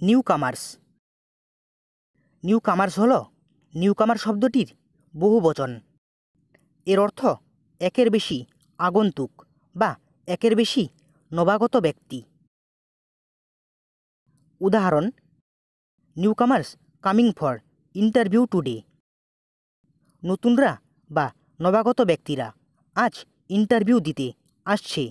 New কামার্স new কামার্স হল new কামার শব্দটির বহু বচন। এর অর্থ একের বেশি আগন্তুক বা একের বেশি নবাগত ব্যক্তি। উদাহরণ newcomers coming for interview today নতুনরা বা নবাগত ব্যক্তিরা আজ ইন্টারভিউ দিতে আসছে।